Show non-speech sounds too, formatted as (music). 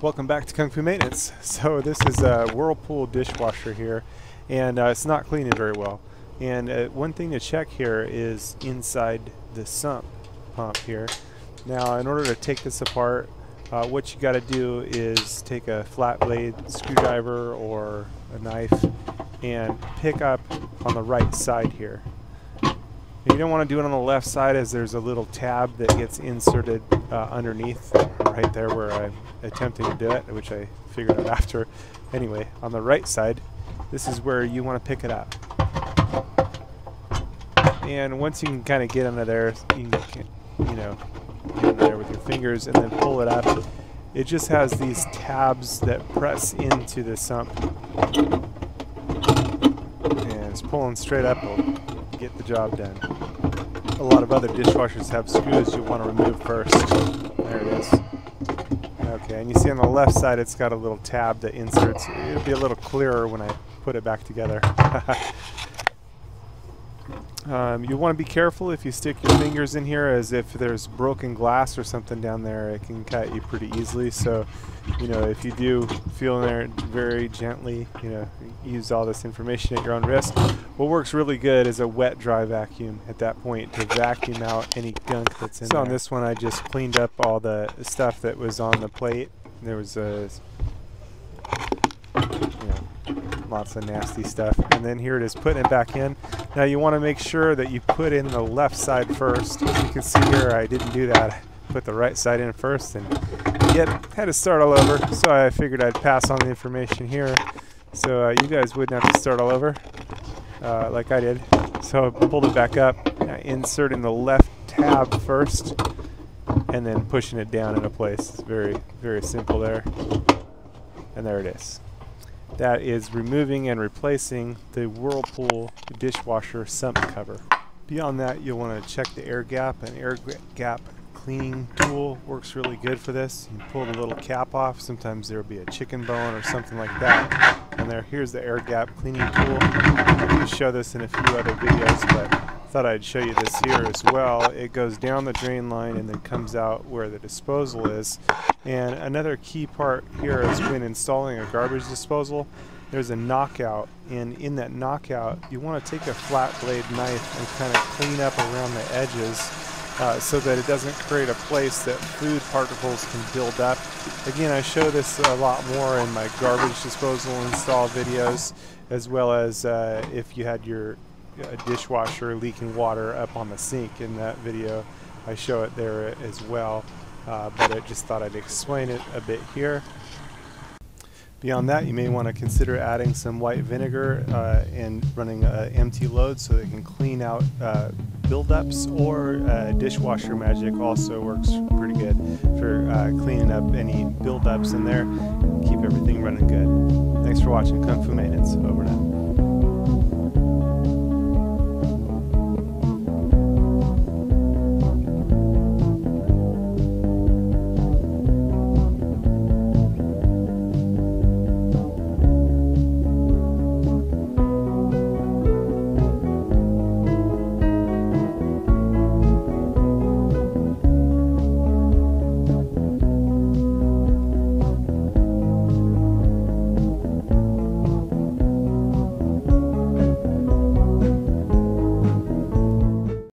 Welcome back to Kung Fu Maintenance. (laughs) So this is a Whirlpool dishwasher here and uh, it's not cleaning very well. And uh, one thing to check here is inside the sump pump here. Now in order to take this apart uh, what you got to do is take a flat blade screwdriver or a knife and pick up on the right side here. You don't want to do it on the left side as there's a little tab that gets inserted uh, underneath right there where I'm attempting to do it, which I figured out after. Anyway, on the right side, this is where you want to pick it up. And once you can kind of get under there, you can, you know, get under there with your fingers and then pull it up. It just has these tabs that press into the sump. And it's pulling straight up will get the job done. A lot of other dishwashers have screws you want to remove first. There it is. Okay, and you see on the left side it's got a little tab that inserts. It'll be a little clearer when I put it back together. (laughs) Um, you want to be careful if you stick your fingers in here as if there's broken glass or something down there it can cut you pretty easily so you know if you do feel in there very gently you know use all this information at your own risk what works really good is a wet dry vacuum at that point to vacuum out any gunk that's in there. so there. on this one I just cleaned up all the stuff that was on the plate there was a you know, lots of nasty stuff. And then here it is, putting it back in. Now you want to make sure that you put in the left side first. As you can see here, I didn't do that. I put the right side in first and yet had to start all over. So I figured I'd pass on the information here. So uh, you guys wouldn't have to start all over uh, like I did. So I pulled it back up, inserting the left tab first and then pushing it down into place. It's very, very simple there. And there it is that is removing and replacing the Whirlpool dishwasher sump cover. Beyond that, you'll want to check the air gap. An air gap cleaning tool works really good for this. You pull the little cap off. Sometimes there'll be a chicken bone or something like that. And there, here's the air gap cleaning tool. I can show this in a few other videos, but thought I'd show you this here as well. It goes down the drain line and then comes out where the disposal is. And another key part here is when installing a garbage disposal, there's a knockout. And in that knockout, you want to take a flat blade knife and kind of clean up around the edges uh, so that it doesn't create a place that food particles can build up. Again, I show this a lot more in my garbage disposal install videos, as well as uh, if you had your a dishwasher leaking water up on the sink in that video. I show it there as well, uh, but I just thought I'd explain it a bit here. Beyond that, you may want to consider adding some white vinegar uh, and running an empty load so it can clean out uh, buildups or uh, dishwasher magic also works pretty good for uh, cleaning up any buildups in there keep everything running good. Thanks for watching Kung Fu Maintenance. Over now.